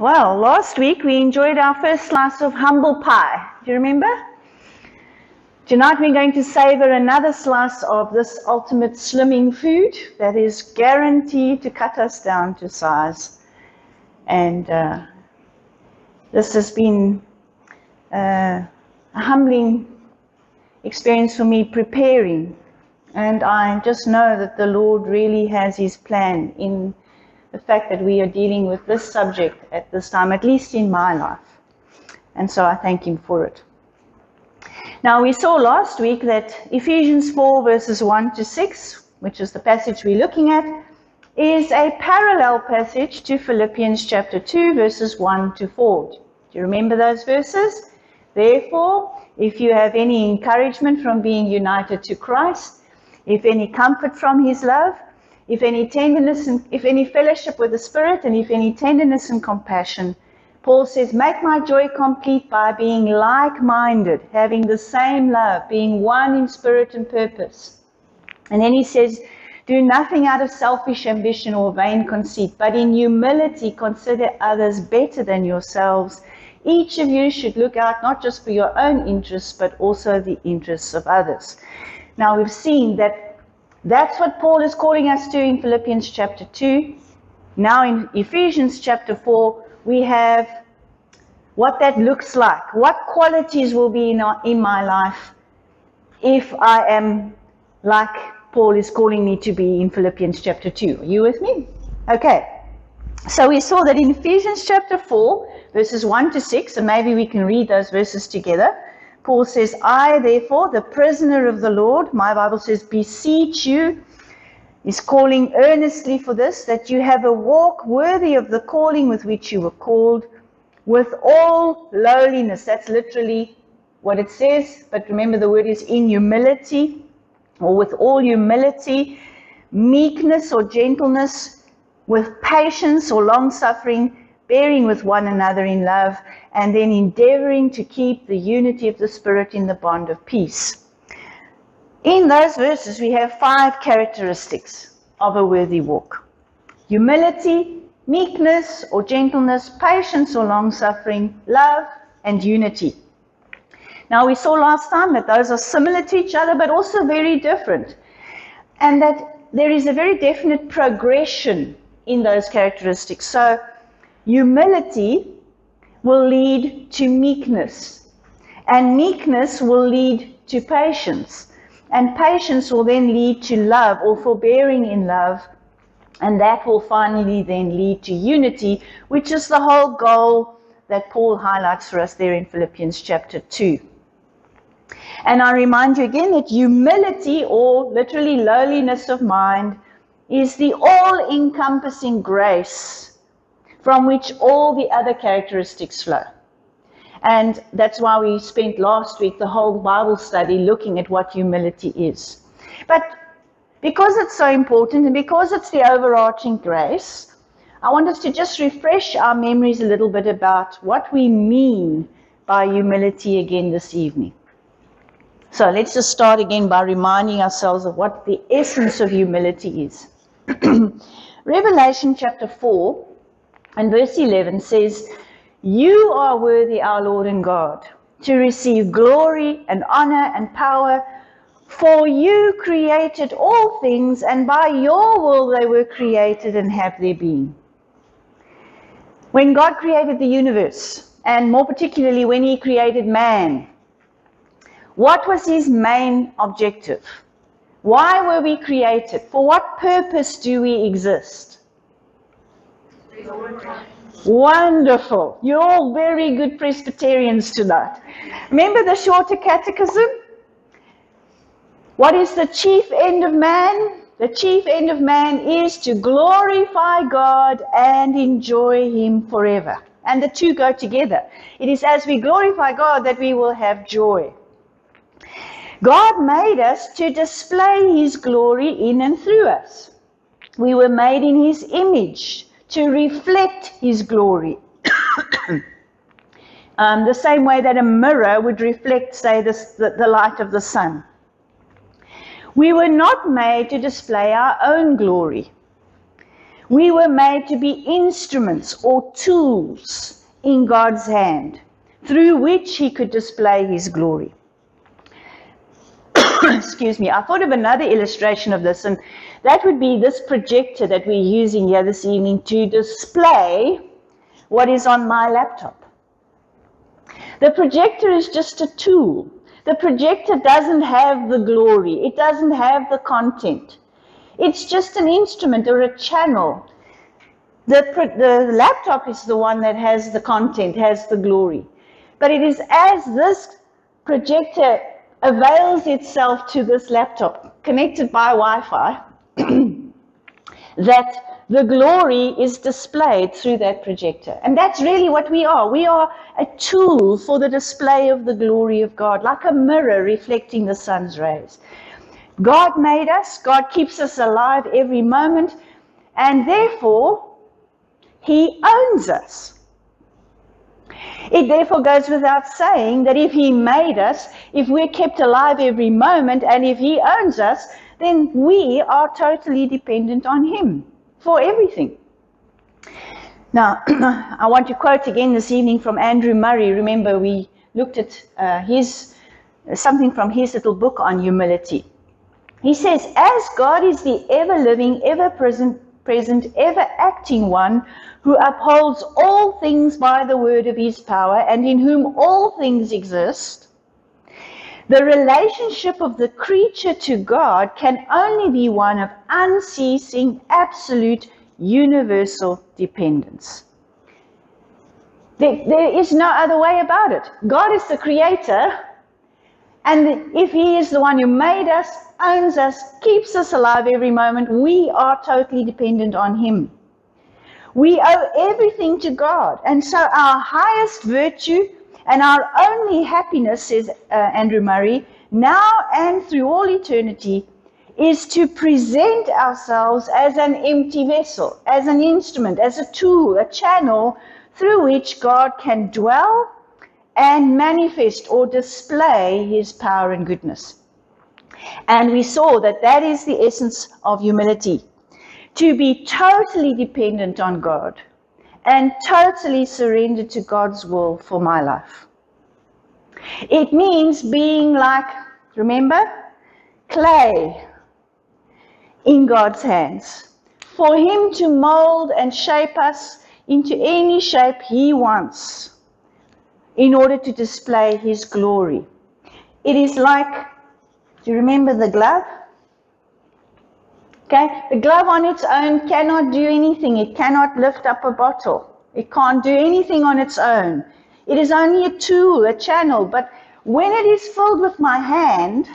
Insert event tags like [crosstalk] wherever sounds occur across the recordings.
Well, last week we enjoyed our first slice of humble pie. Do you remember? Tonight we're going to savor another slice of this ultimate slimming food that is guaranteed to cut us down to size. And uh, this has been uh, a humbling experience for me preparing. And I just know that the Lord really has His plan in the fact that we are dealing with this subject at this time, at least in my life. And so I thank Him for it. Now, we saw last week that Ephesians 4, verses 1 to 6, which is the passage we're looking at, is a parallel passage to Philippians chapter 2, verses 1 to 4. Do you remember those verses? Therefore, if you have any encouragement from being united to Christ, if any comfort from his love, if any tenderness and if any fellowship with the Spirit, and if any tenderness and compassion. Paul says, Make my joy complete by being like minded, having the same love, being one in spirit and purpose. And then he says, Do nothing out of selfish ambition or vain conceit, but in humility consider others better than yourselves. Each of you should look out not just for your own interests, but also the interests of others. Now, we've seen that that's what Paul is calling us to in Philippians chapter 2. Now in Ephesians chapter 4, we have what that looks like. What qualities will be in, our, in my life if I am like Paul is calling me to be in Philippians chapter 2. Are you with me? Okay. So we saw that in Ephesians chapter 4, verses 1 to 6, and maybe we can read those verses together. Paul says, I, therefore, the prisoner of the Lord, my Bible says, beseech you, is calling earnestly for this, that you have a walk worthy of the calling with which you were called, with all lowliness. That's literally what it says, but remember the word is in humility, or with all humility, meekness or gentleness, with patience or long suffering bearing with one another in love, and then endeavoring to keep the unity of the Spirit in the bond of peace. In those verses, we have five characteristics of a worthy walk humility, meekness or gentleness, patience or long suffering, love, and unity. Now, we saw last time that those are similar to each other, but also very different, and that there is a very definite progression in those characteristics. So, Humility will lead to meekness, and meekness will lead to patience, and patience will then lead to love or forbearing in love, and that will finally then lead to unity, which is the whole goal that Paul highlights for us there in Philippians chapter 2. And I remind you again that humility, or literally lowliness of mind, is the all encompassing grace from which all the other characteristics flow. And that's why we spent last week the whole Bible study looking at what humility is. But because it's so important and because it's the overarching grace, I want us to just refresh our memories a little bit about what we mean by humility again this evening. So let's just start again by reminding ourselves of what the essence of humility is. [clears throat] Revelation chapter 4 and verse 11 says, You are worthy, our Lord and God, to receive glory and honor and power, for you created all things, and by your will they were created and have their being. When God created the universe, and more particularly when he created man, what was his main objective? Why were we created? For what purpose do we exist? Wonderful. You're all very good Presbyterians tonight. Remember the shorter catechism? What is the chief end of man? The chief end of man is to glorify God and enjoy Him forever. And the two go together. It is as we glorify God that we will have joy. God made us to display His glory in and through us. We were made in His image to reflect his glory. [coughs] um, the same way that a mirror would reflect, say, the, the light of the sun. We were not made to display our own glory. We were made to be instruments or tools in God's hand through which He could display His glory. [coughs] Excuse me, I thought of another illustration of this, and that would be this projector that we're using here this evening to display what is on my laptop. The projector is just a tool. The projector doesn't have the glory, it doesn't have the content. It's just an instrument or a channel. The, the laptop is the one that has the content, has the glory. But it is as this projector avails itself to this laptop connected by Wi Fi [clears throat] that the glory is displayed through that projector. And that's really what we are. We are a tool for the display of the glory of God, like a mirror reflecting the sun's rays. God made us, God keeps us alive every moment, and therefore, He owns us. It therefore goes without saying that if He made us, if we're kept alive every moment, and if He owns us, then we are totally dependent on Him for everything. Now, [clears throat] I want to quote again this evening from Andrew Murray. Remember, we looked at uh, his something from his little book on humility. He says, As God is the ever living, ever present, present, ever acting one who upholds all things by the word of his power, and in whom all things exist, the relationship of the creature to God can only be one of unceasing, absolute, universal dependence. There, there is no other way about it. God is the creator, and if He is the one who made us, owns us, keeps us alive every moment, we are totally dependent on Him. We owe everything to God, and so our highest virtue and our only happiness, says uh, Andrew Murray, now and through all eternity, is to present ourselves as an empty vessel, as an instrument, as a tool, a channel through which God can dwell and manifest or display his power and goodness. And we saw that that is the essence of humility to be totally dependent on God and totally surrendered to God's will for my life. It means being like, remember, clay in God's hands. For Him to mold and shape us into any shape He wants in order to display His glory. It is like, do you remember the glove? Okay, the glove on its own cannot do anything. It cannot lift up a bottle. It can't do anything on its own. It is only a tool, a channel. But when it is filled with my hand,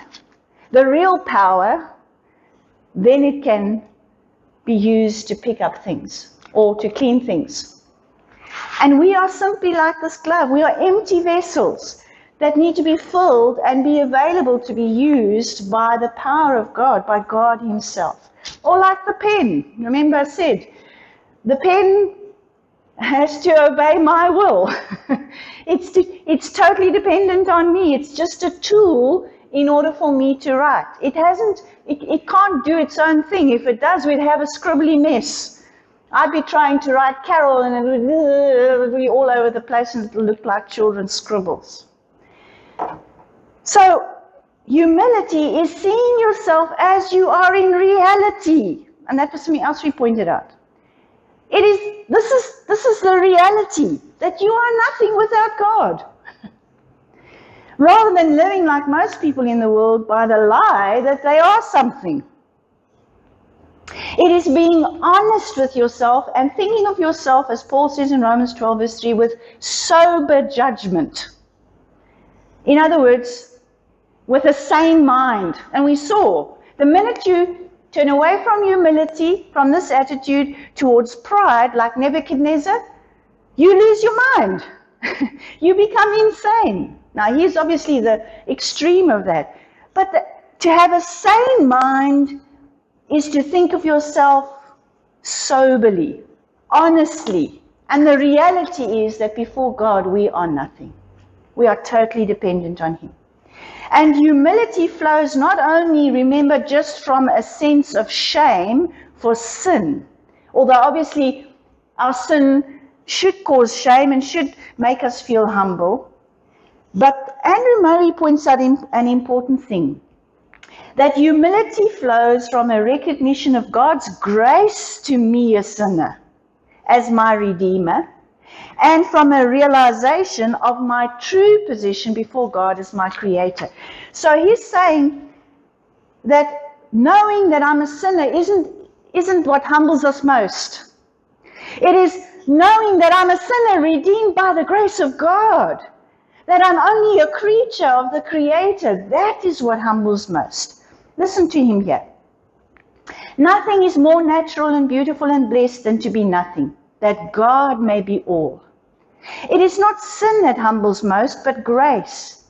the real power, then it can be used to pick up things or to clean things. And we are simply like this glove. We are empty vessels that need to be filled and be available to be used by the power of God, by God Himself. Or like the pen. Remember, I said, the pen has to obey my will. [laughs] it's, to, it's totally dependent on me. It's just a tool in order for me to write. It hasn't, it, it can't do its own thing. If it does, we'd have a scribbly mess. I'd be trying to write Carol and it would, [laughs] it would be all over the place and it would look like children's scribbles. So Humility is seeing yourself as you are in reality. And that was something else we pointed out. It is this is this is the reality that you are nothing without God. [laughs] Rather than living like most people in the world by the lie that they are something. It is being honest with yourself and thinking of yourself, as Paul says in Romans 12, verse 3, with sober judgment. In other words, with a sane mind. And we saw the minute you turn away from humility, from this attitude towards pride, like Nebuchadnezzar, you lose your mind. [laughs] you become insane. Now, he's obviously the extreme of that. But the, to have a sane mind is to think of yourself soberly, honestly. And the reality is that before God, we are nothing. We are totally dependent on Him. And humility flows not only, remember, just from a sense of shame for sin, Although obviously our sin should cause shame and should make us feel humble. But Andrew Murray points out an important thing that humility flows from a recognition of God's grace to me, a sinner, as my Redeemer, and from a realization of my true position before God as my Creator. So he's saying that knowing that I'm a sinner isn't, isn't what humbles us most. It is knowing that I'm a sinner redeemed by the grace of God, that I'm only a creature of the Creator. That is what humbles most. Listen to him here. Nothing is more natural and beautiful and blessed than to be nothing, that God may be all. It is not sin that humbles most, but grace.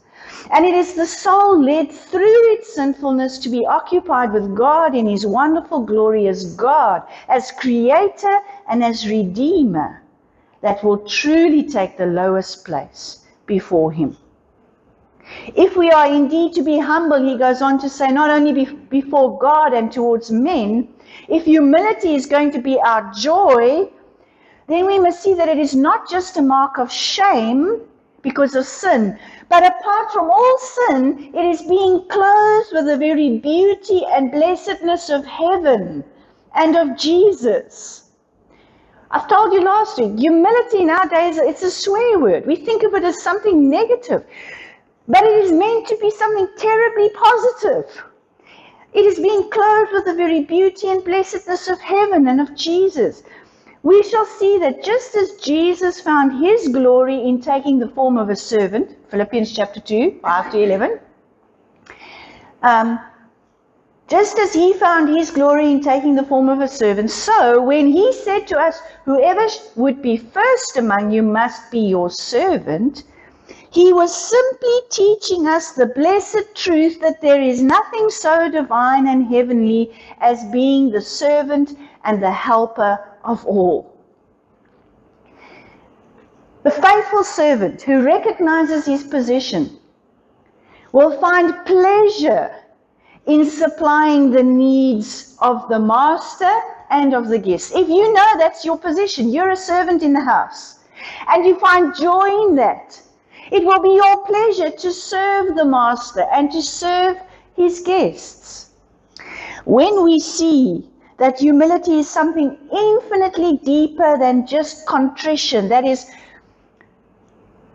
And it is the soul led through its sinfulness to be occupied with God in His wonderful glory as God, as Creator and as Redeemer, that will truly take the lowest place before Him. If we are indeed to be humble, he goes on to say, not only before God and towards men, if humility is going to be our joy, then we must see that it is not just a mark of shame because of sin, but apart from all sin, it is being clothed with the very beauty and blessedness of heaven and of Jesus. I've told you last week, humility nowadays, it's a swear word. We think of it as something negative, but it is meant to be something terribly positive. It is being clothed with the very beauty and blessedness of heaven and of Jesus we shall see that just as Jesus found his glory in taking the form of a servant, Philippians chapter 2, 5 to 11, um, just as he found his glory in taking the form of a servant, so when he said to us, Whoever would be first among you must be your servant, he was simply teaching us the blessed truth that there is nothing so divine and heavenly as being the servant and the helper of all. The faithful servant who recognizes his position will find pleasure in supplying the needs of the master and of the guests. If you know that's your position, you're a servant in the house, and you find joy in that, it will be your pleasure to serve the master and to serve his guests. When we see that humility is something infinitely deeper than just contrition. That is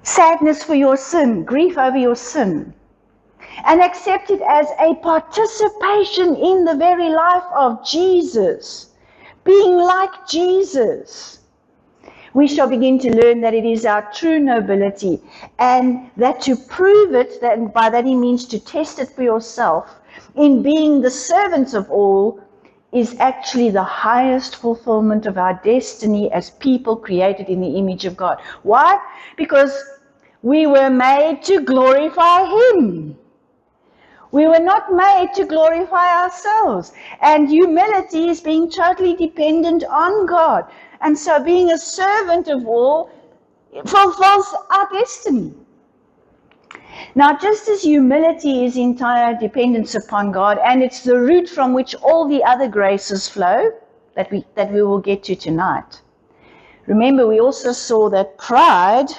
sadness for your sin, grief over your sin. And accept it as a participation in the very life of Jesus, being like Jesus. We shall begin to learn that it is our true nobility, and that to prove it, that by that he means to test it for yourself, in being the servants of all, is actually the highest fulfillment of our destiny as people created in the image of God. Why? Because we were made to glorify Him. We were not made to glorify ourselves. And humility is being totally dependent on God. And so being a servant of all fulfills our destiny. Now, just as humility is entire dependence upon God, and it's the root from which all the other graces flow that we, that we will get to tonight. Remember, we also saw that pride,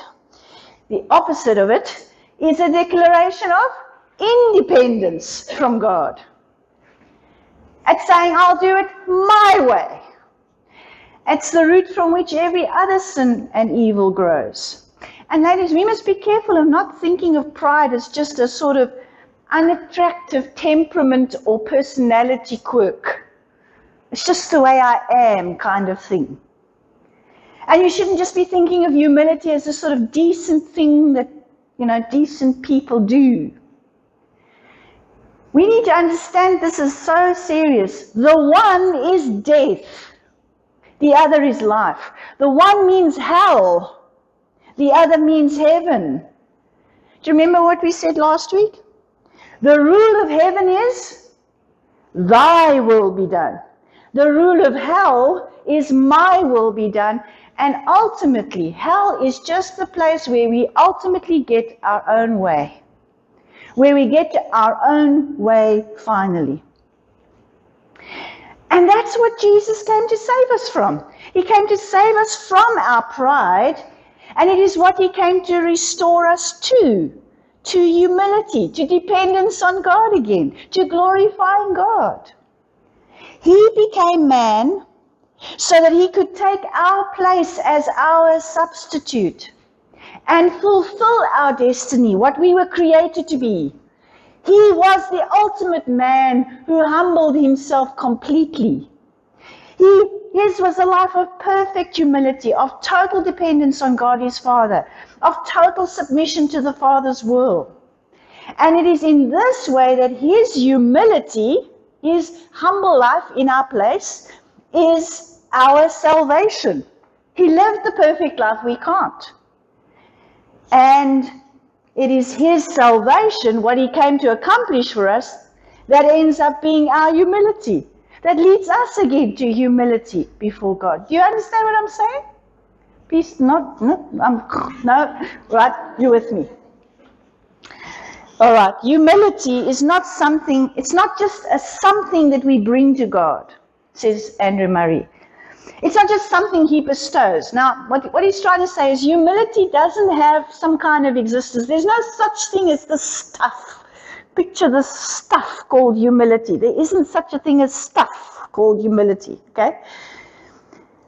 the opposite of it, is a declaration of independence from God. It's saying, I'll do it my way. It's the root from which every other sin and evil grows. And ladies, we must be careful of not thinking of pride as just a sort of unattractive temperament or personality quirk. It's just the way I am kind of thing. And you shouldn't just be thinking of humility as a sort of decent thing that, you know, decent people do. We need to understand this is so serious. The one is death, the other is life. The one means hell, the other means heaven. Do you remember what we said last week? The rule of heaven is, thy will be done. The rule of hell is, my will be done. And ultimately, hell is just the place where we ultimately get our own way, where we get our own way finally. And that's what Jesus came to save us from. He came to save us from our pride, and it is what He came to restore us to to humility, to dependence on God again, to glorifying God. He became man so that he could take our place as our substitute and fulfill our destiny, what we were created to be. He was the ultimate man who humbled himself completely. He, his was a life of perfect humility, of total dependence on God his Father, of total submission to the Father's will. And it is in this way that his humility, his humble life in our place, is our salvation. He lived the perfect life we can't. And it is his salvation, what he came to accomplish for us, that ends up being our humility. That leads us again to humility before God. Do you understand what I'm saying? Peace, not, no, I'm, um, [laughs] no, right, you're with me. All right, humility is not something, it's not just a something that we bring to God, says Andrew Murray. It's not just something he bestows. Now, what, what he's trying to say is humility doesn't have some kind of existence. There's no such thing as the stuff. Picture the stuff called humility. There isn't such a thing as stuff called humility, okay?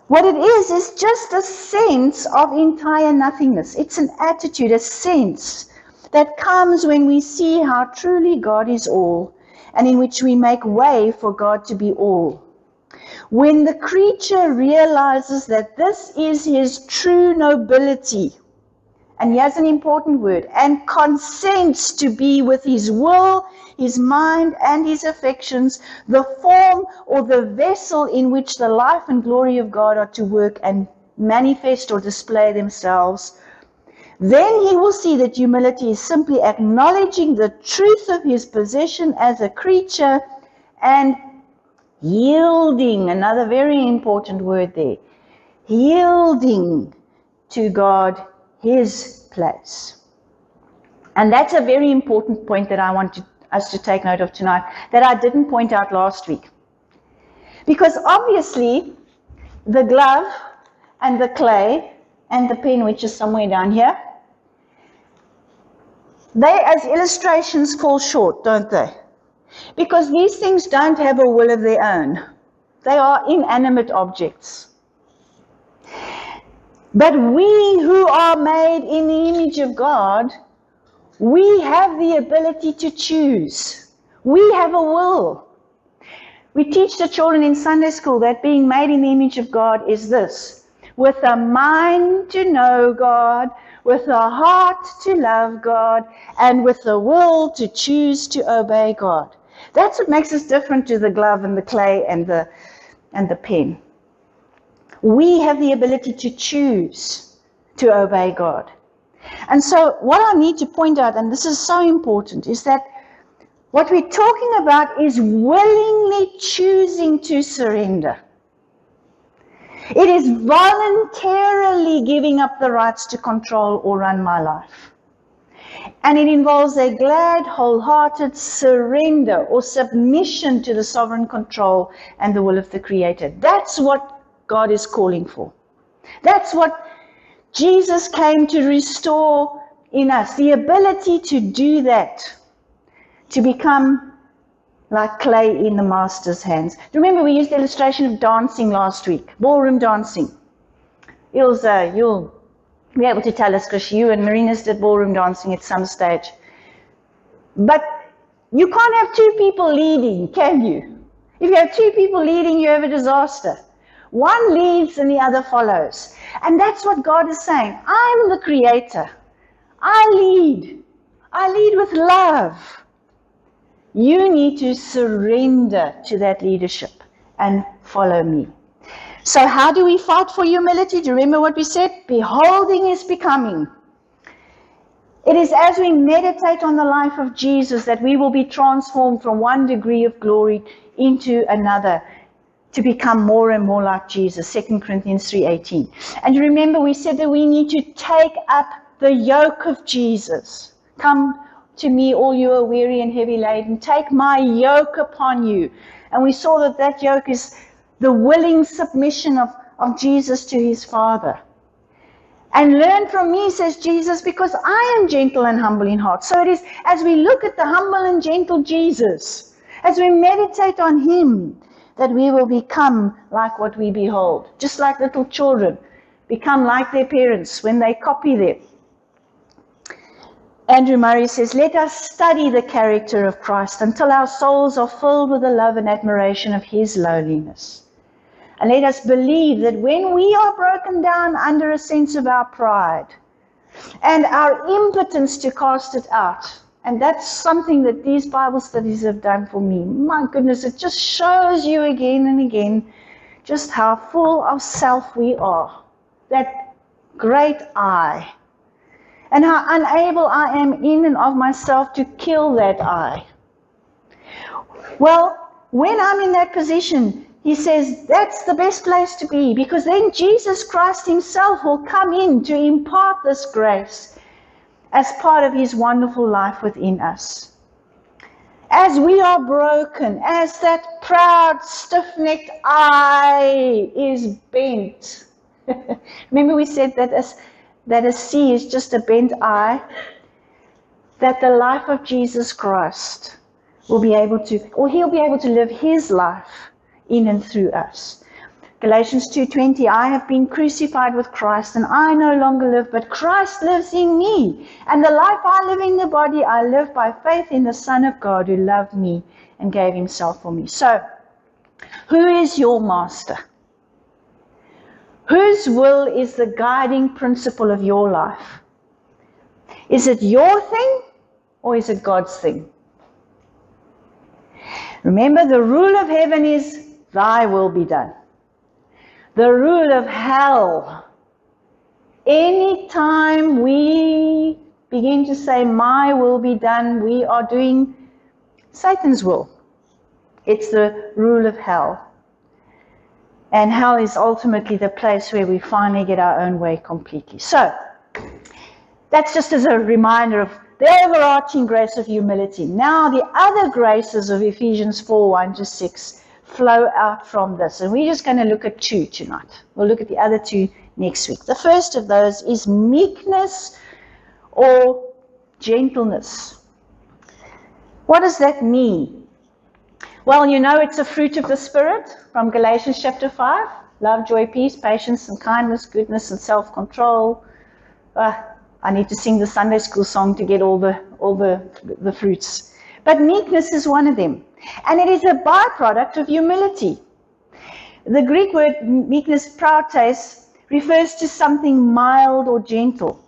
What it is, is just a sense of entire nothingness. It's an attitude, a sense that comes when we see how truly God is all and in which we make way for God to be all. When the creature realizes that this is his true nobility, and he has an important word, and consents to be with his will, his mind, and his affections, the form or the vessel in which the life and glory of God are to work and manifest or display themselves, then he will see that humility is simply acknowledging the truth of his position as a creature and yielding, another very important word there, yielding to God his place. And that's a very important point that I want to, us to take note of tonight that I didn't point out last week. Because obviously, the glove and the clay and the pen, which is somewhere down here, they, as illustrations, fall short, don't they? Because these things don't have a will of their own. They are inanimate objects. But we who are made in the image of God, we have the ability to choose. We have a will. We teach the children in Sunday school that being made in the image of God is this with a mind to know God, with a heart to love God, and with a will to choose to obey God. That's what makes us different to the glove and the clay and the, and the pen. We have the ability to choose to obey God. And so, what I need to point out, and this is so important, is that what we're talking about is willingly choosing to surrender. It is voluntarily giving up the rights to control or run my life. And it involves a glad, wholehearted surrender or submission to the sovereign control and the will of the Creator. That's what God is calling for. That's what Jesus came to restore in us the ability to do that, to become like clay in the master's hands. Remember, we used the illustration of dancing last week, ballroom dancing. Ilza, you'll be able to tell us because you and Marina's did ballroom dancing at some stage. But you can't have two people leading, can you? If you have two people leading, you have a disaster. One leads and the other follows. And that's what God is saying. I'm the creator. I lead. I lead with love. You need to surrender to that leadership and follow me. So, how do we fight for humility? Do you remember what we said? Beholding is becoming. It is as we meditate on the life of Jesus that we will be transformed from one degree of glory into another to become more and more like Jesus. 2 Corinthians 3:18. And remember we said that we need to take up the yoke of Jesus. Come to me, all you are weary and heavy laden. Take my yoke upon you. And we saw that that yoke is the willing submission of, of Jesus to his Father. And learn from me, says Jesus, because I am gentle and humble in heart. So it is as we look at the humble and gentle Jesus, as we meditate on him, that we will become like what we behold. Just like little children become like their parents when they copy them. Andrew Murray says, Let us study the character of Christ until our souls are filled with the love and admiration of his lowliness. And let us believe that when we are broken down under a sense of our pride and our impotence to cast it out, and that's something that these Bible studies have done for me. My goodness, it just shows you again and again just how full of self we are. That great I. And how unable I am in and of myself to kill that I. Well, when I'm in that position, he says that's the best place to be because then Jesus Christ Himself will come in to impart this grace as part of His wonderful life within us. As we are broken, as that proud, stiff necked eye is bent. [laughs] Remember, we said that, as, that a C is just a bent eye, That the life of Jesus Christ will be able to, or He'll be able to live His life in and through us. Galatians 2:20 I have been crucified with Christ and I no longer live but Christ lives in me and the life I live in the body I live by faith in the son of God who loved me and gave himself for me. So who is your master? Whose will is the guiding principle of your life? Is it your thing or is it God's thing? Remember, the rule of heaven is thy will be done. The rule of hell. Anytime we begin to say, My will be done, we are doing Satan's will. It's the rule of hell. And hell is ultimately the place where we finally get our own way completely. So, that's just as a reminder of the overarching grace of humility. Now, the other graces of Ephesians 4 1 to 6 flow out from this. And we're just going to look at two tonight. We'll look at the other two next week. The first of those is meekness or gentleness. What does that mean? Well, you know it's a fruit of the Spirit from Galatians chapter 5 love, joy, peace, patience, and kindness, goodness, and self control. Uh, I need to sing the Sunday school song to get all the, all the, the fruits. But meekness is one of them. And it is a byproduct of humility. The Greek word meekness, prautes, refers to something mild or gentle.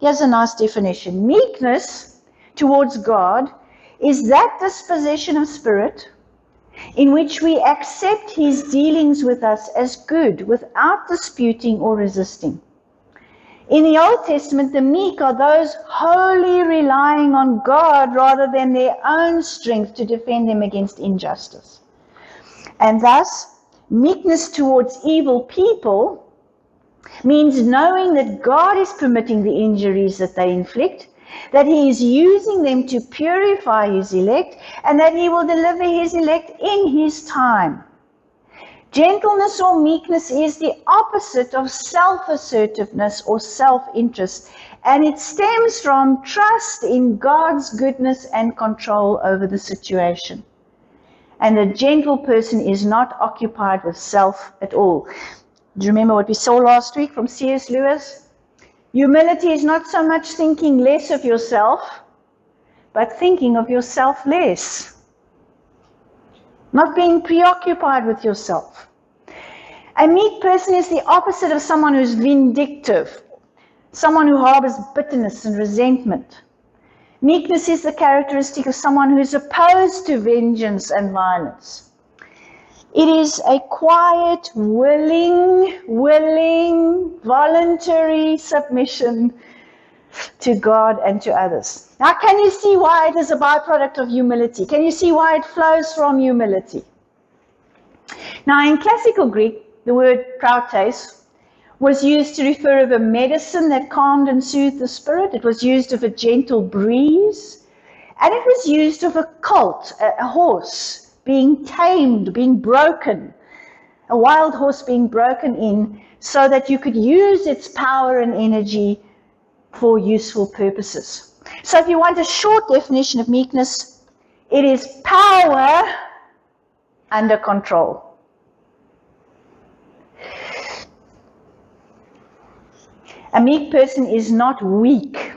Here's a nice definition meekness towards God is that disposition of spirit in which we accept his dealings with us as good without disputing or resisting. In the Old Testament, the meek are those wholly relying on God rather than their own strength to defend them against injustice. And thus, meekness towards evil people means knowing that God is permitting the injuries that they inflict, that He is using them to purify His elect, and that He will deliver His elect in His time. Gentleness or meekness is the opposite of self assertiveness or self interest, and it stems from trust in God's goodness and control over the situation. And a gentle person is not occupied with self at all. Do you remember what we saw last week from C.S. Lewis? Humility is not so much thinking less of yourself, but thinking of yourself less not being preoccupied with yourself. A meek person is the opposite of someone who's vindictive, someone who harbors bitterness and resentment. Meekness is the characteristic of someone who's opposed to vengeance and violence. It is a quiet, willing, willing, voluntary submission to God and to others. Now, can you see why it is a byproduct of humility? Can you see why it flows from humility? Now, in classical Greek, the word prautes was used to refer of a medicine that calmed and soothed the spirit. It was used of a gentle breeze. And it was used of a colt, a horse, being tamed, being broken, a wild horse being broken in, so that you could use its power and energy for useful purposes. So, if you want a short definition of meekness, it is power under control. A meek person is not weak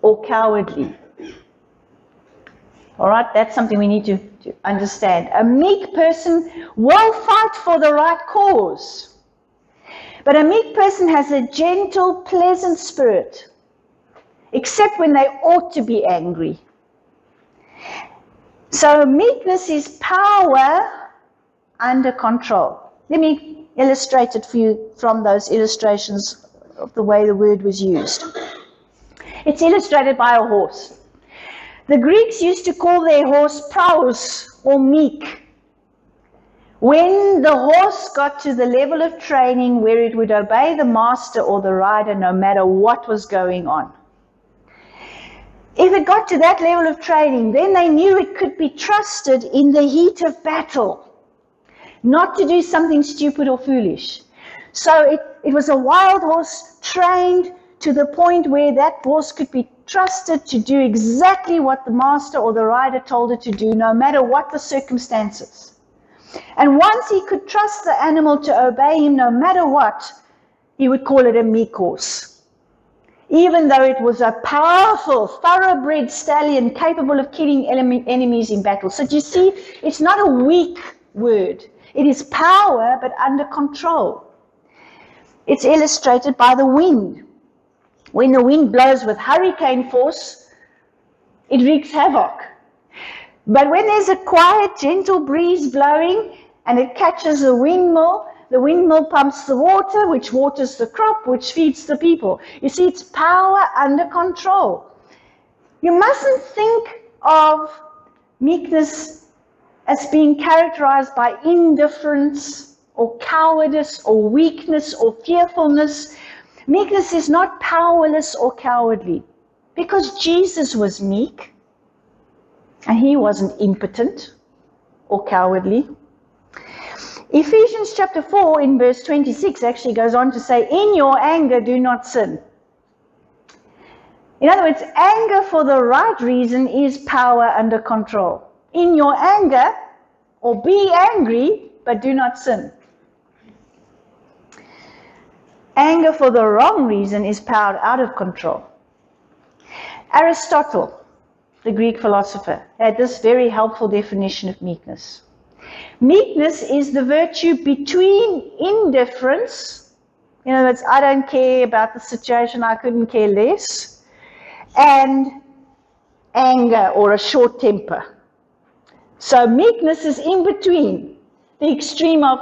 or cowardly. All right, that's something we need to, to, understand. A meek person will fight for the right cause. But a meek person has a gentle, pleasant spirit, except when they ought to be angry. So meekness is power under control. Let me illustrate it for you from those illustrations of the way the word was used. It's illustrated by a horse. The Greeks used to call their horse praus or meek. When the horse got to the level of training where it would obey the master or the rider no matter what was going on. If it got to that level of training, then they knew it could be trusted in the heat of battle, not to do something stupid or foolish. So it, it was a wild horse trained to the point where that horse could be trusted to do exactly what the master or the rider told it to do, no matter what the circumstances. And once he could trust the animal to obey him no matter what, he would call it a meek horse. Even though it was a powerful, thoroughbred stallion capable of killing enemies in battle. So, do you see, it's not a weak word. It is power, but under control. It's illustrated by the wind. When the wind blows with hurricane force, it wreaks havoc. But when there's a quiet, gentle breeze blowing and it catches a windmill, the windmill pumps the water, which waters the crop, which feeds the people. You see, it's power under control. You mustn't think of meekness as being characterized by indifference or cowardice or weakness or fearfulness. Meekness is not powerless or cowardly because Jesus was meek and he wasn't impotent or cowardly. Ephesians chapter 4 in verse 26 actually goes on to say, In your anger, do not sin. In other words, anger for the right reason is power under control. In your anger, or be angry, but do not sin. Anger for the wrong reason is power out of control. Aristotle, the Greek philosopher, had this very helpful definition of meekness. Meekness is the virtue between indifference, in other words, I don't care about the situation, I couldn't care less, and anger or a short temper. So meekness is in between the extreme of,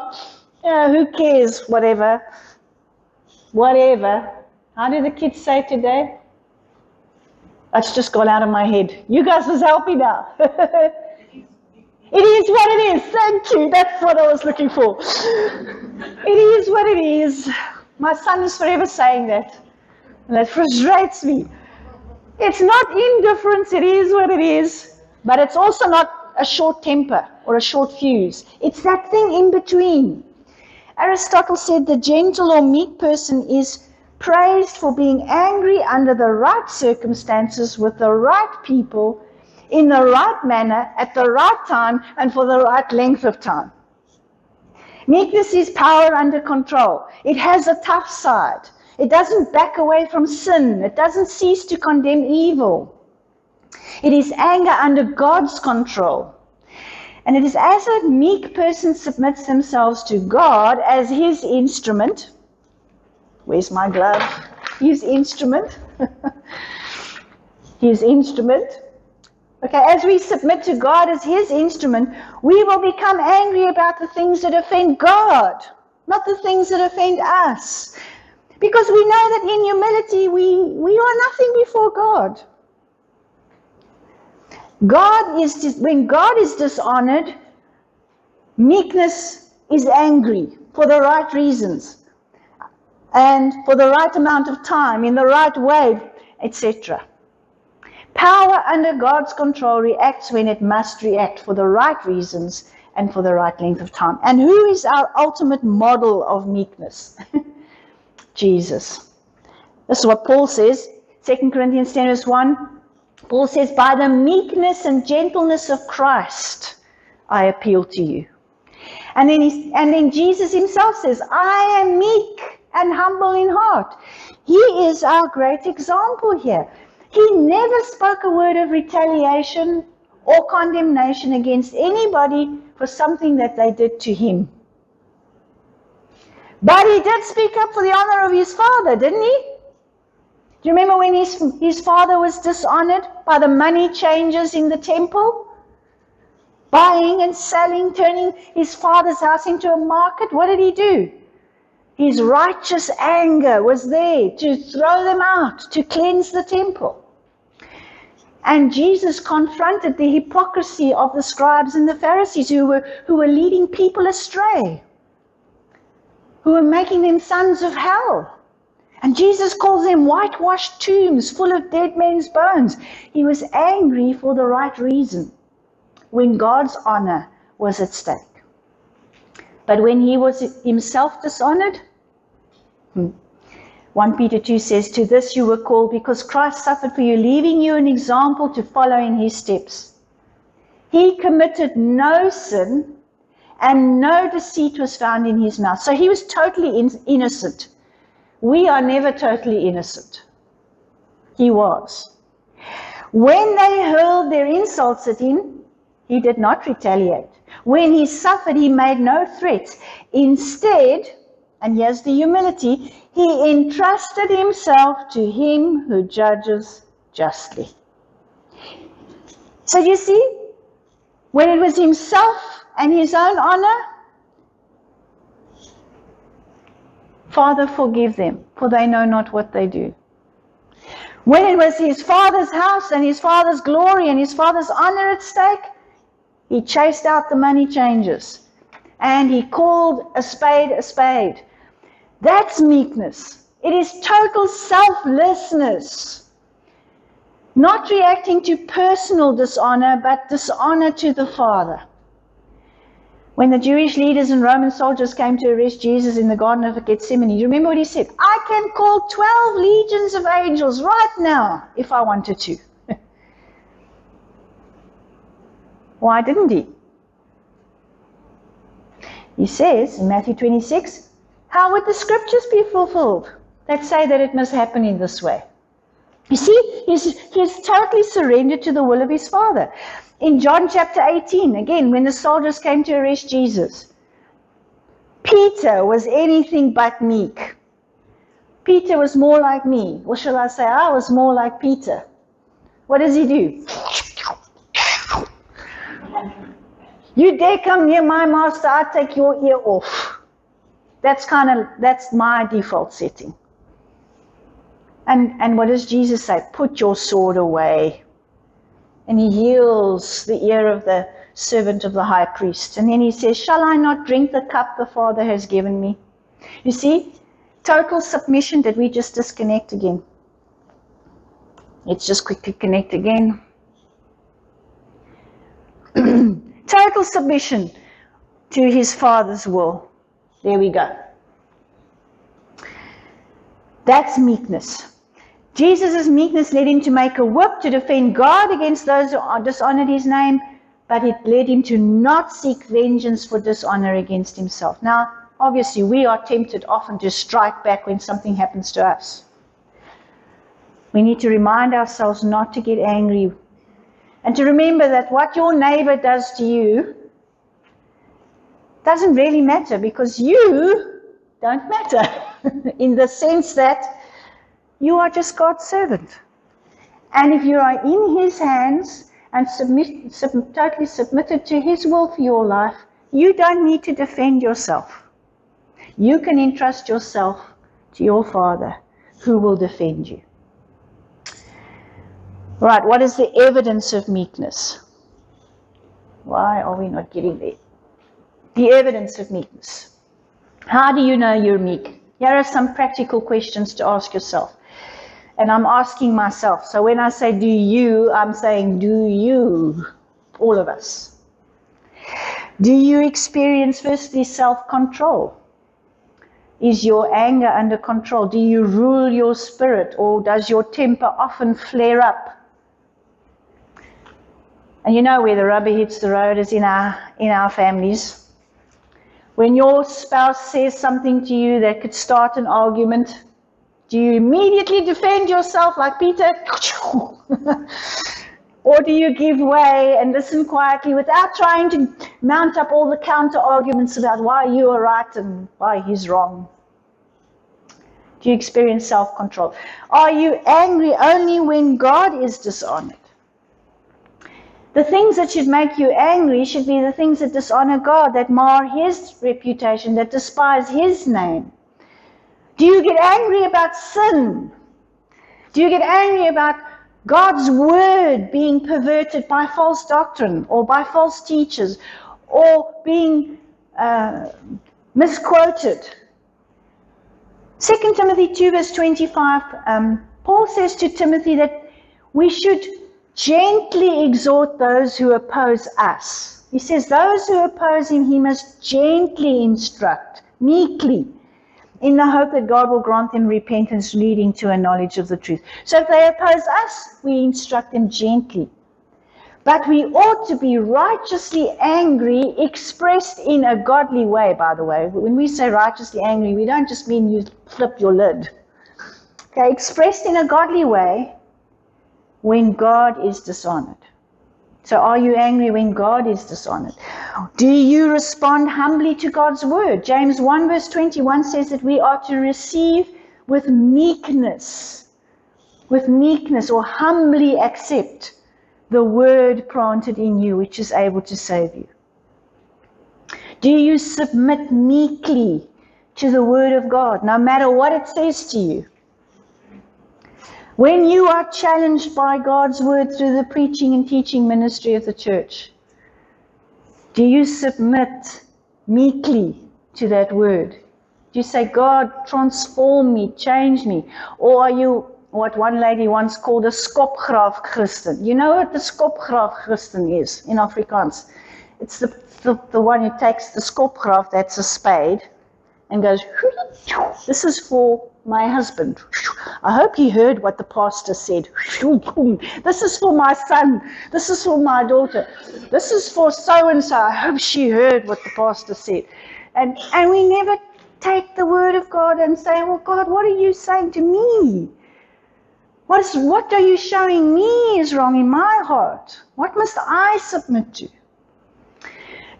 who cares, whatever, whatever. How do the kids say today? That's just gone out of my head. You guys was helping now. [laughs] it is what it is. Thank you. That's what I was looking for. it is what it is. My son is forever saying that. And that frustrates me. It's not indifference, it is what it is. But it's also not a short temper or a short fuse. It's that thing in between. Aristotle said the gentle or meek person is praised for being angry under the right circumstances with the right people in the right manner at the right time and for the right length of time. Meekness is power under control. It has a tough side. It doesn't back away from sin. It doesn't cease to condemn evil. It is anger under God's control. And it is as a meek person submits themselves to God as his instrument. Where's my glove? His instrument. [laughs] his instrument. Okay, as we submit to God as his instrument, we will become angry about the things that offend God, not the things that offend us. Because we know that in humility we, we are nothing before God. God is when God is dishonored, meekness is angry for the right reasons and for the right amount of time, in the right way, etc. Power under God's control reacts when it must react for the right reasons and for the right length of time. And who is our ultimate model of meekness? [laughs] Jesus. This is what Paul says, 2 Corinthians 10 verse 1. Paul says, By the meekness and gentleness of Christ, I appeal to you. And then, he, and then Jesus himself says, I am meek and humble in heart. He is our great example here. He never spoke a word of retaliation or condemnation against anybody for something that they did to him. But he did speak up for the honor of his father, didn't he? Do you remember when his, his father was dishonored by the money changers in the temple? Buying and selling, turning his father's house into a market. What did he do? His righteous anger was there to throw them out, to cleanse the temple. And Jesus confronted the hypocrisy of the scribes and the Pharisees who were, who were leading people astray, who were making them sons of hell. And Jesus calls them whitewashed tombs full of dead men's bones. He was angry for the right reason when God's honor was at stake. But when he was himself dishonored. Hmm. 1 Peter 2 says, To this you were called because Christ suffered for you, leaving you an example to follow in his steps. He committed no sin and no deceit was found in his mouth. So he was totally in- innocent. We are never totally innocent. He was. When they hurled their insults at him, he did not retaliate. When he suffered, he made no threats. Instead, and here's the humility, he entrusted himself to him who judges justly. So you see, when it was himself and his own honor, Father, forgive them, for they know not what they do. When it was his father's house and his father's glory and his father's honor at stake, he chased out the money changers and he called a spade a spade. That's meekness. It is total selflessness. Not reacting to personal dishonor, but dishonor to the Father. When the Jewish leaders and Roman soldiers came to arrest Jesus in the Garden of Gethsemane, you remember what he said? I can call 12 legions of angels right now if I wanted to. [laughs] Why didn't he? He says in Matthew 26, how would the scriptures be fulfilled that say that it must happen in this way? You see, he's, he's totally surrendered to the will of his Father. In John chapter 18, again, when the soldiers came to arrest Jesus, Peter was anything but meek. Peter was more like me. Or shall I say, I was more like Peter. What does he do? You dare come near my master, I'll take your ear off. That's kind of that's my default setting. And and what does Jesus say? Put your sword away. And he heals the ear of the servant of the high priest. And then he says, Shall I not drink the cup the Father has given me? You see, total submission. Did we just disconnect again? Let's just quickly connect again. [clears throat] total submission to his Father's will. There we go. That's meekness. Jesus' meekness led him to make a whip to defend God against those who dishonored his name, but it led him to not seek vengeance for dishonor against himself. Now, obviously, we are tempted often to strike back when something happens to us. We need to remind ourselves not to get angry and to remember that what your neighbor does to you doesn't really matter because you don't matter [laughs] in the sense that you are just God's servant. And if you are in His hands and submit, sub, totally submitted to His will for your life, you don't need to defend yourself. You can entrust yourself to your Father who will defend you. Right, what is the evidence of meekness? Why are we not getting there? The evidence of meekness. How do you know you're meek? Here are some practical questions to ask yourself. And I'm asking myself. So when I say do you, I'm saying do you, all of us. Do you experience firstly self control? Is your anger under control? Do you rule your spirit or does your temper often flare up? And you know where the rubber hits the road is in our, in our families. When your spouse says something to you that could start an argument, do you immediately defend yourself like Peter? [laughs] or do you give way and listen quietly without trying to mount up all the counter arguments about why you are right and why he's wrong? Do you experience self control? Are you angry only when God is dishonored? The things that should make you angry should be the things that dishonor God, that mar His reputation, that despise His name. Do you get angry about sin? Do you get angry about God's word being perverted by false doctrine or by false teachers or being uh, misquoted? 2 Timothy 2, verse 25, um, Paul says to Timothy that we should gently exhort those who oppose us. He says, Those who oppose him, he must gently instruct, meekly, in the hope that God will grant them repentance leading to a knowledge of the truth. So if they oppose us, we instruct them gently. But we ought to be righteously angry, expressed in a godly way, by the way. When we say righteously angry, we don't just mean you flip your lid. Okay, expressed in a godly way when God is dishonored. So, are you angry when God is dishonored? Do you respond humbly to God's word? James 1, verse 21 says that we are to receive with meekness, with meekness, or humbly accept the word planted in you, which is able to save you. Do you submit meekly to the word of God, no matter what it says to you? When you are challenged by God's word through the preaching and teaching ministry of the church, do you submit meekly to that word? Do you say, God, transform me, change me? Or are you what one lady once called a skopgraaf Christian? You know what the skopgraaf Christian is in Afrikaans? It's the, the, the one who takes the skopgraaf, that's a spade, and goes, this is for my husband. I hope he heard what the pastor said. [laughs] This is for my son. This is for my daughter. This is for so and so. I hope she heard what the pastor said. And, and we never take the word of God and say, Well, God, what are you saying to me? What, is, what are you showing me is wrong in my heart? What must I submit to?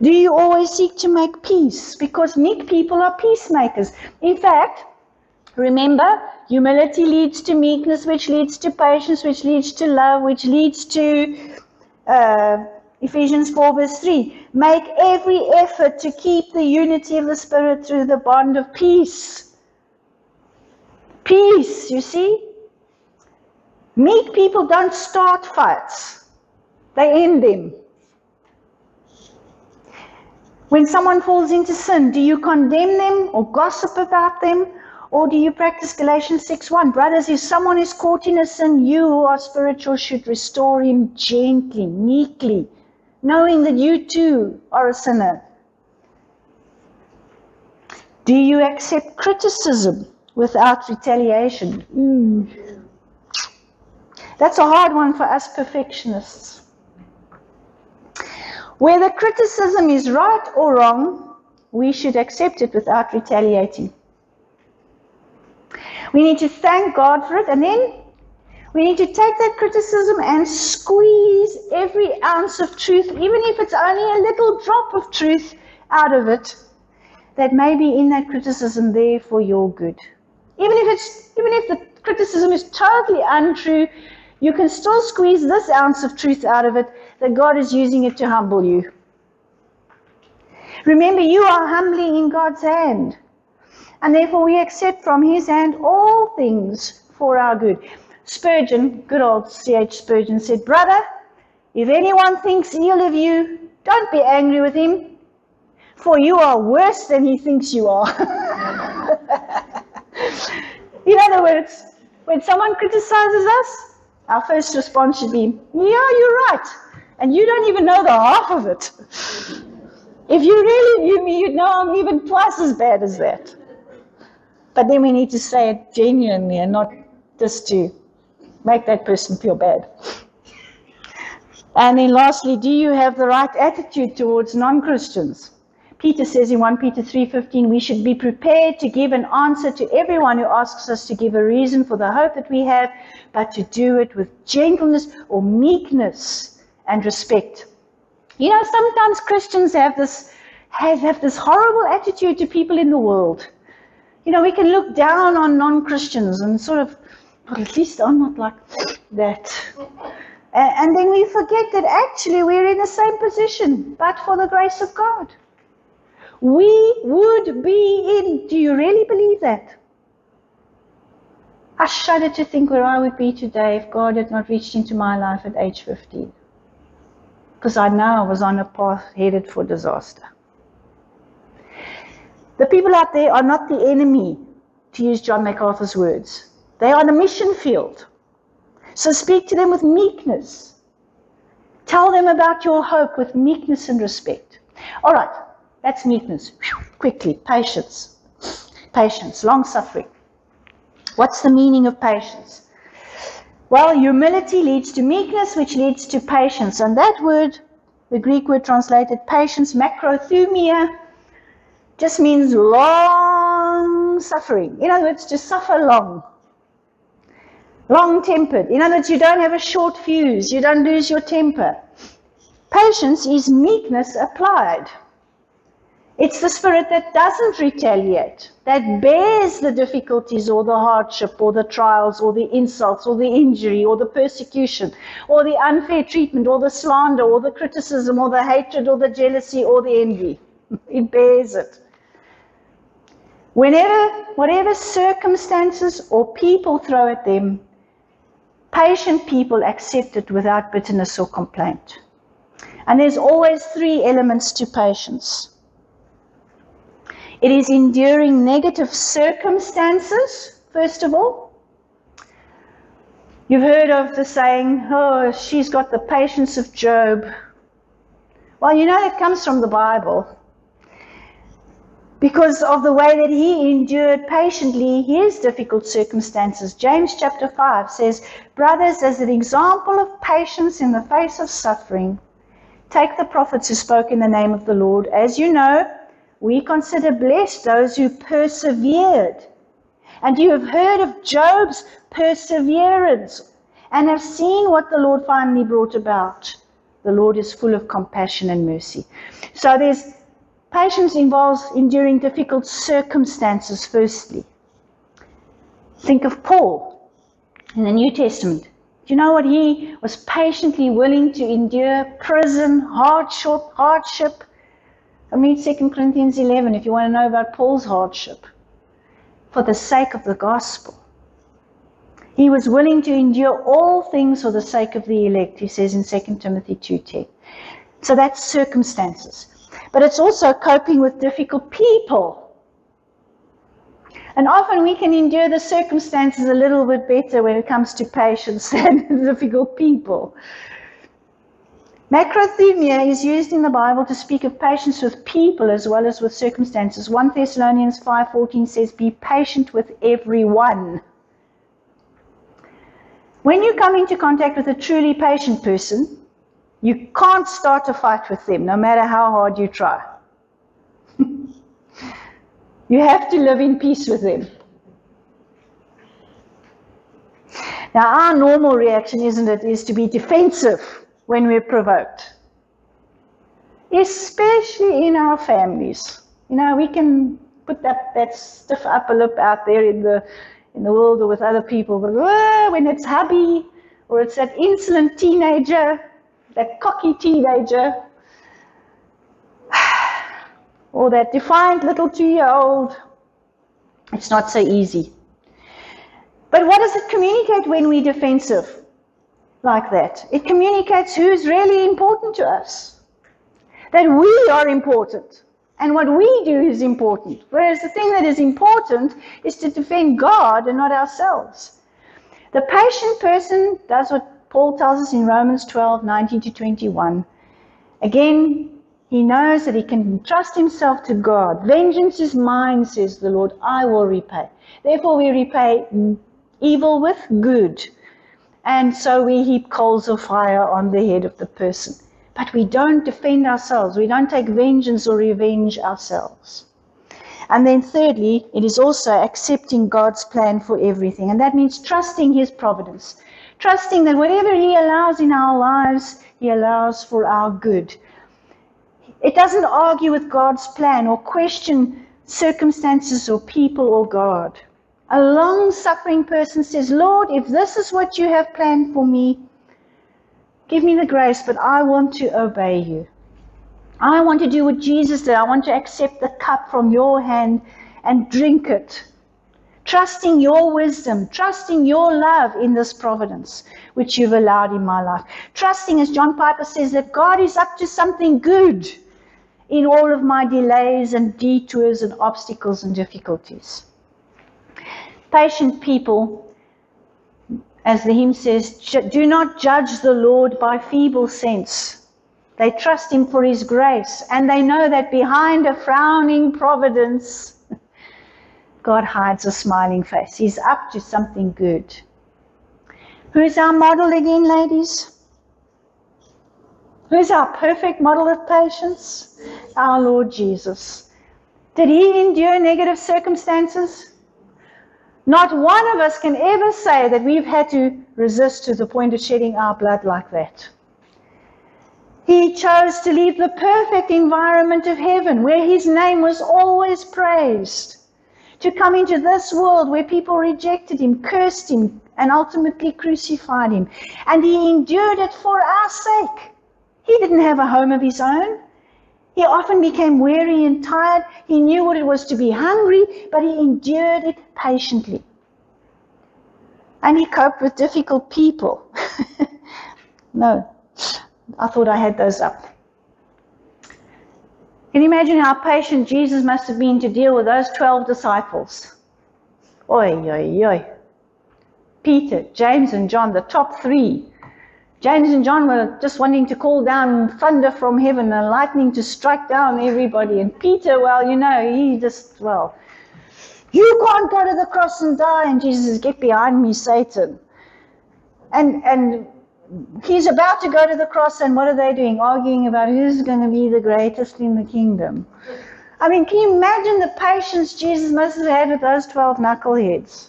Do you always seek to make peace? Because meek people are peacemakers. In fact, Remember, humility leads to meekness, which leads to patience, which leads to love, which leads to uh, Ephesians 4, verse 3. Make every effort to keep the unity of the Spirit through the bond of peace. Peace, you see? Meek people don't start fights, they end them. When someone falls into sin, do you condemn them or gossip about them? Or do you practice Galatians 6:1? Brothers, if someone is caught in a sin, you who are spiritual should restore him gently, meekly, knowing that you too are a sinner. Do you accept criticism without retaliation? Mm. That's a hard one for us perfectionists. Whether criticism is right or wrong, we should accept it without retaliating. We need to thank God for it, and then we need to take that criticism and squeeze every ounce of truth, even if it's only a little drop of truth out of it, that may be in that criticism there for your good. Even if it's even if the criticism is totally untrue, you can still squeeze this ounce of truth out of it that God is using it to humble you. Remember, you are humbly in God's hand and therefore we accept from his hand all things for our good. Spurgeon, good old C.H. Spurgeon, said, Brother, if anyone thinks ill of you, don't be angry with him, for you are worse than he thinks you are. [laughs] In other words, When someone criticizes us, our first response should be, Yeah, you're right. And you don't even know the half of it. If you really knew me, you'd know I'm even twice as bad as that. But then we need to say it genuinely and not just to make that person feel bad. And then lastly, do you have the right attitude towards non-Christians? Peter says in 1 Peter 3:15 we should be prepared to give an answer to everyone who asks us to give a reason for the hope that we have, but to do it with gentleness or meekness and respect. You know, sometimes Christians have this have, have this horrible attitude to people in the world. You know, we can look down on non-Christians and sort of, well, at least I'm not like that. And then we forget that actually we're in the same position, but for the grace of God. We would be in. Do you really believe that? I shudder to think where I would be today if God had not reached into my life at age 15. Because I now was on a path headed for disaster. The people out there are not the enemy, to use John MacArthur's words. They are on a mission field. So speak to them with meekness. Tell them about your hope with meekness and respect. All right, that's meekness. Quickly, patience. Patience, long suffering. What's the meaning of patience? Well, humility leads to meekness, which leads to patience. And that word, the Greek word translated patience, macrothumia, just means long suffering. In other words, to suffer long. Long tempered. In other words, you don't have a short fuse, you don't lose your temper. Patience is meekness applied. It's the spirit that doesn't retaliate, that bears the difficulties or the hardship or the trials or the insults or the injury or the persecution or the unfair treatment or the slander or the criticism or the hatred or the jealousy or the envy. It bears it. Whenever, whatever circumstances or people throw at them, patient people accept it without bitterness or complaint. And there's always three elements to patience. It is enduring negative circumstances, first of all. You've heard of the saying, oh, she's got the patience of Job. Well, you know, it comes from the Bible. Because of the way that he endured patiently his difficult circumstances. James chapter 5 says, Brothers, as an example of patience in the face of suffering, take the prophets who spoke in the name of the Lord. As you know, we consider blessed those who persevered. And you have heard of Job's perseverance and have seen what the Lord finally brought about. The Lord is full of compassion and mercy. So there's patience involves enduring difficult circumstances, firstly. Think of Paul in the New Testament. Do you know what he was patiently willing to endure? Prison, hardship, hardship, I read 2 Corinthians 11 if you want to know about Paul's hardship for the sake of the gospel. He was willing to endure all things for the sake of the elect, he says in 2 Timothy 2.10. So that's circumstances. But it's also coping with difficult people. And often we can endure the circumstances a little bit better when it comes to patience [laughs] than difficult people. Macrothumia is used in the Bible to speak of patience with people as well as with circumstances. 1 Thessalonians 5:14 says, "Be patient with everyone." When you come into contact with a truly patient person, you can't start a fight with them, no matter how hard you try. [laughs] you have to live in peace with them. Now, our normal reaction, isn't it, is to be defensive when we're provoked, especially in our families. You know, we can put that, that stiff upper lip out there in the, in the world or with other people, but when it's hubby or it's that insolent teenager, that cocky teenager, [sighs] or that defiant little two year old, it's not so easy. But what does it communicate when we're defensive? Like that. It communicates who's really important to us. That we are important. And what we do is important. Whereas the thing that is important is to defend God and not ourselves. The patient person does what Paul tells us in Romans 12 19 to 21. Again, he knows that he can trust himself to God. Vengeance is mine, says the Lord, I will repay. Therefore, we repay evil with good. And so we heap coals of fire on the head of the person. But we don't defend ourselves, we don't take vengeance or revenge ourselves. And then, thirdly, it is also accepting God's plan for everything. And that means trusting His providence, trusting that whatever He allows in our lives, He allows for our good. It doesn't argue with God's plan or question circumstances or people or God. A long suffering person says, Lord, if this is what you have planned for me, give me the grace, but I want to obey you. I want to do what Jesus did. I want to accept the cup from your hand and drink it. Trusting your wisdom, trusting your love in this providence which you've allowed in my life. Trusting, as John Piper says, that God is up to something good in all of my delays and detours and obstacles and difficulties. Patient people, as the hymn says, do not judge the Lord by feeble sense. They trust Him for His grace, and they know that behind a frowning providence, [laughs] God hides a smiling face. He's up to something good. Who's our model again, ladies? Who's our perfect model of patience? Our Lord Jesus. Did he endure negative circumstances? Not one of us can ever say that we've had to resist to the point of shedding our blood like that. He chose to leave the perfect environment of heaven where his name was always praised, to come into this world where people rejected him, cursed him, and ultimately crucified him. And he endured it for our sake. He didn't have a home of his own. He often became weary and tired. He knew what it was to be hungry, but he endured it patiently. And he coped with difficult people. [laughs] no, I thought I had those up. Can you imagine how patient Jesus must have been to deal with those 12 disciples? Oi, oi, oi. Peter, James, and John, the top three, James and John were just wanting to call down thunder from heaven and lightning to strike down everybody. And Peter, well, you know, he just, well, you can't go to the cross and die. And Jesus says, Get behind me, Satan. And, and he's about to go to the cross, and what are they doing? Arguing about who's going to be the greatest in the kingdom. I mean, can you imagine the patience Jesus must have had with those 12 knuckleheads?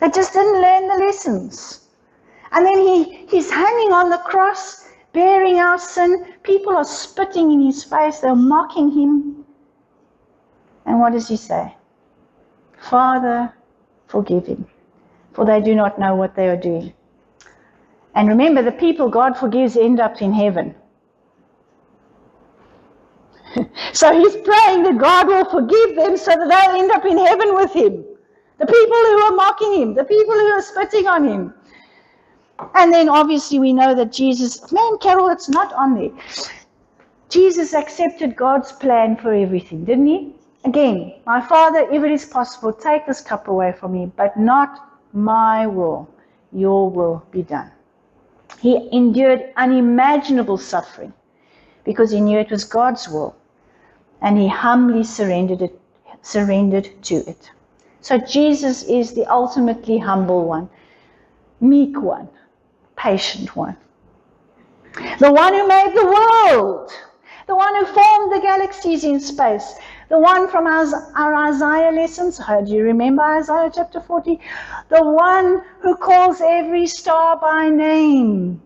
They just didn't learn the lessons. And then he, he's hanging on the cross, bearing our sin. People are spitting in his face, they're mocking him. And what does he say? Father, forgive him, for they do not know what they are doing. And remember, the people God forgives end up in heaven. [laughs] so he's praying that God will forgive them so that they'll end up in heaven with him. The people who are mocking him, the people who are spitting on him. And then obviously we know that Jesus, man, Carol, it's not on there. Jesus accepted God's plan for everything, didn't he? Again, my Father, if it is possible, take this cup away from me, but not my will, your will be done. He endured unimaginable suffering because he knew it was God's will, and he humbly surrendered it, surrendered to it. So Jesus is the ultimately humble one, meek one, patient one. The one who made the world, the one who formed the galaxies in space, the one from our, our Isaiah lessons. Do you remember Isaiah chapter 40? The one who calls every star by name.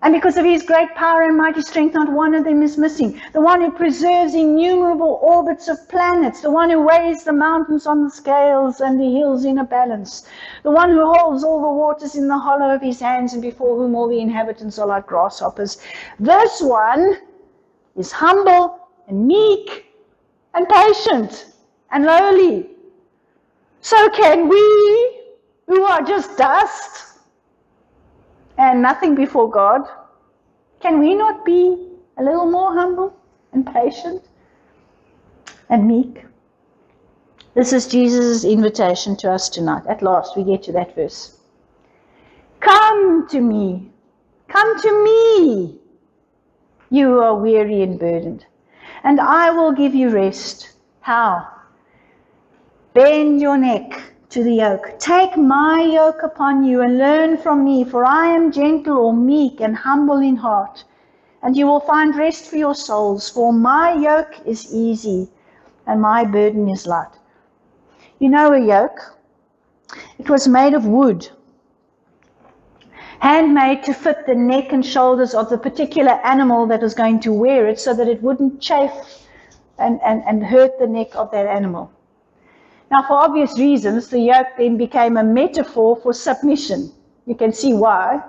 And because of his great power and mighty strength, not one of them is missing. The one who preserves innumerable orbits of planets. The one who weighs the mountains on the scales and the hills in a balance. The one who holds all the waters in the hollow of his hands and before whom all the inhabitants are like grasshoppers. This one is humble and meek and patient and lowly. So can we, who are just dust, and nothing before God, can we not be a little more humble and patient and meek? This is Jesus' invitation to us tonight. At last, we get to that verse. Come to me. Come to me. You who are weary and burdened, and I will give you rest. How? Bend your neck to the yoke. Take my yoke upon you and learn from me, for I am gentle or meek and humble in heart, and you will find rest for your souls. For my yoke is easy and my burden is light. You know a yoke? It was made of wood, handmade to fit the neck and shoulders of the particular animal that was going to wear it so that it wouldn't chafe and, and, and hurt the neck of that animal. Now, for obvious reasons, the yoke then became a metaphor for submission. You can see why.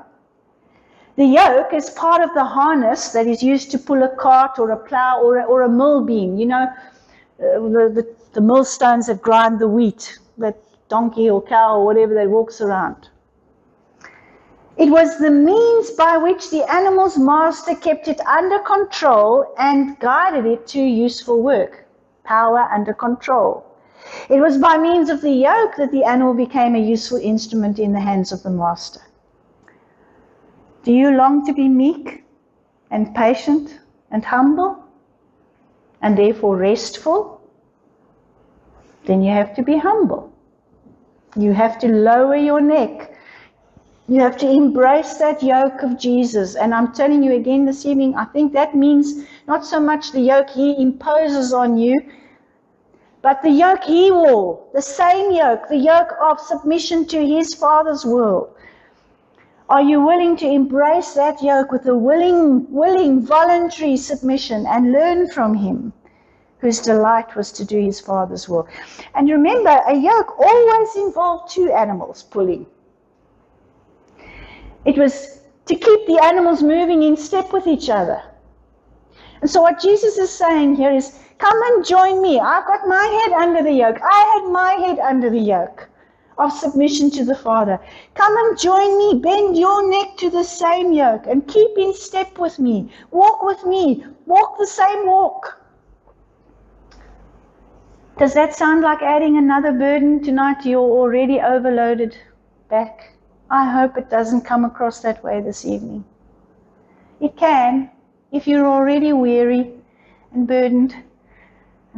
The yoke is part of the harness that is used to pull a cart or a plow or a, or a mill beam. You know, uh, the, the the millstones that grind the wheat, that donkey or cow or whatever that walks around. It was the means by which the animal's master kept it under control and guided it to useful work. Power under control. It was by means of the yoke that the animal became a useful instrument in the hands of the master. Do you long to be meek and patient and humble and therefore restful? then you have to be humble. You have to lower your neck. You have to embrace that yoke of Jesus. And I'm telling you again this evening, I think that means not so much the yoke he imposes on you, but the yoke he wore, the same yoke, the yoke of submission to his Father's will. Are you willing to embrace that yoke with a willing, willing, voluntary submission and learn from him? whose delight was to do his father's will. And remember, a yoke always involved two animals pulling. It was to keep the animals moving in step with each other. And so, what Jesus is saying here is, Come and join me. I've got my head under the yoke. I had my head under the yoke of submission to the Father. Come and join me. Bend your neck to the same yoke and keep in step with me. Walk with me. Walk the same walk. Does that sound like adding another burden tonight to your already overloaded back? I hope it doesn't come across that way this evening. It can, if you're already weary and burdened.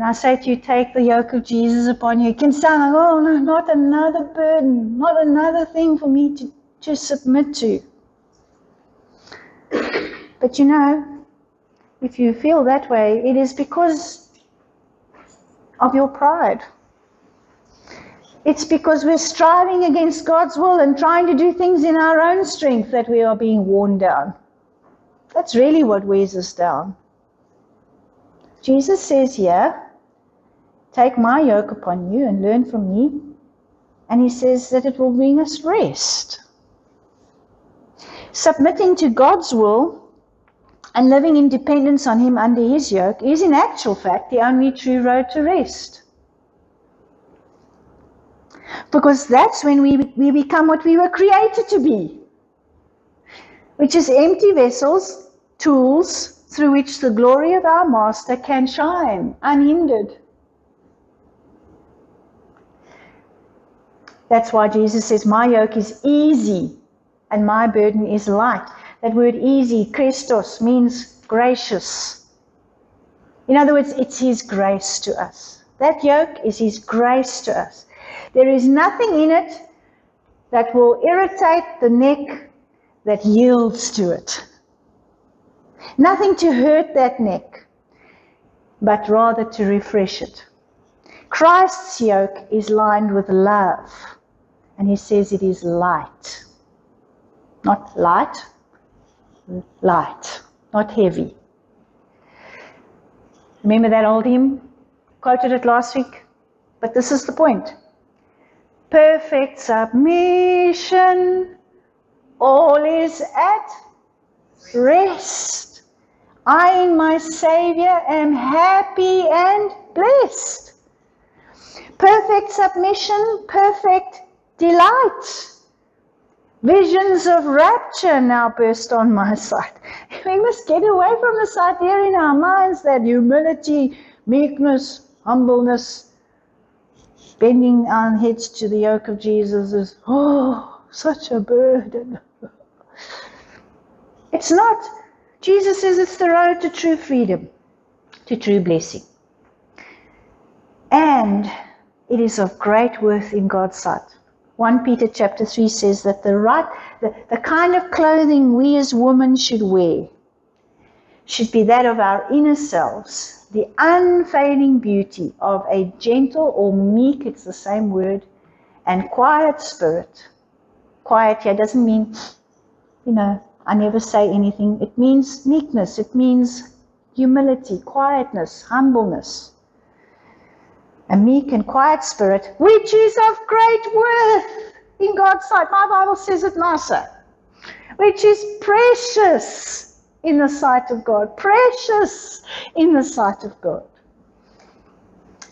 And I say to you, take the yoke of Jesus upon you. It can sound like, oh, no, not another burden, not another thing for me to, to submit to. But you know, if you feel that way, it is because of your pride. It's because we're striving against God's will and trying to do things in our own strength that we are being worn down. That's really what wears us down. Jesus says here, Take my yoke upon you and learn from me. And he says that it will bring us rest. Submitting to God's will and living in dependence on Him under His yoke is, in actual fact, the only true road to rest. Because that's when we, we become what we were created to be, which is empty vessels, tools through which the glory of our Master can shine unhindered. That's why Jesus says, My yoke is easy and my burden is light. That word easy, Christos, means gracious. In other words, it's His grace to us. That yoke is His grace to us. There is nothing in it that will irritate the neck that yields to it. Nothing to hurt that neck, but rather to refresh it. Christ's yoke is lined with love, and he says it is light. Not light, light, not heavy. Remember that old hymn? Quoted it last week. But this is the point. Perfect submission, all is at rest. I in my Savior am happy and blessed. Perfect submission, perfect delight. Visions of rapture now burst on my sight. [laughs] We must get away from this idea in our minds that humility, meekness, humbleness, bending our heads to the yoke of Jesus is, oh, such a burden. [laughs] It's not. Jesus says it's the road to true freedom, to true blessing. And it is of great worth in God's sight. 1 Peter chapter 3 says that the right the, the kind of clothing we as women should wear should be that of our inner selves, the unfading beauty of a gentle or meek, it's the same word, and quiet spirit. Quiet here doesn't mean, you know, I never say anything. It means meekness, it means humility, quietness, humbleness. A meek and quiet spirit, which is of great worth in God's sight. My Bible says it nicer, which is precious in the sight of God. Precious in the sight of God.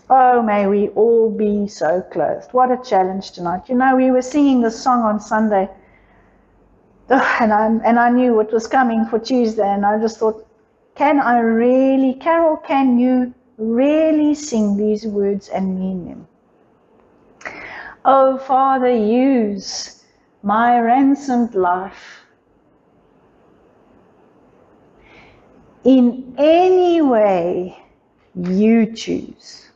Oh, may we all be so clothed. What a challenge tonight. You know, we were singing this song on Sunday, [sighs] and I, and I knew what was coming for Tuesday, and I just thought, can I really, Carol, can you really sing these words and mean them? Oh, Father, use my ransomed life in any way you choose.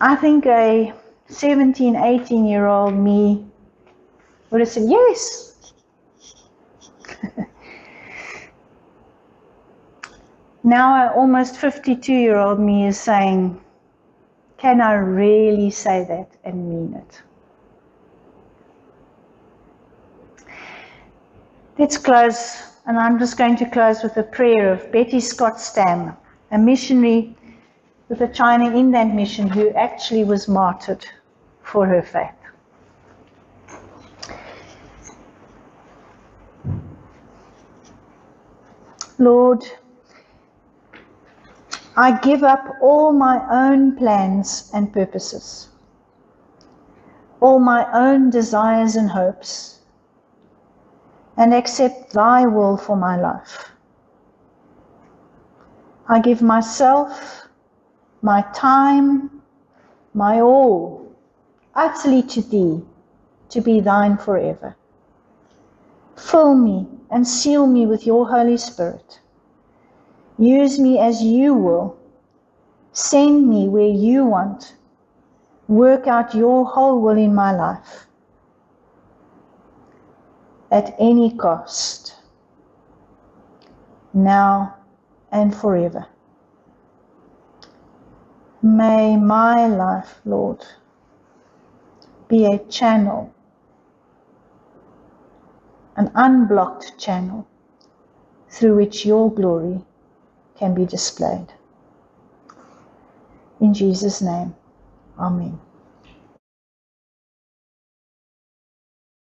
I think a 17, 18 year old me would have said, Yes. Now, a almost 52 year old me is saying, Can I really say that and mean it? Let's close, and I'm just going to close with a prayer of Betty Scott Stam, a missionary with the China Inland Mission who actually was martyred for her faith. Lord, I give up all my own plans and purposes, all my own desires and hopes and accept thy will for my life. I give myself, my time, my all, utterly to thee, to be thine forever. Fill me and seal me with your Holy Spirit. Use me as you will. Send me where you want. Work out your whole will in my life at any cost, now and forever. May my life, Lord, be a channel, an unblocked channel through which your glory can be displayed. In Jesus' name, Amen.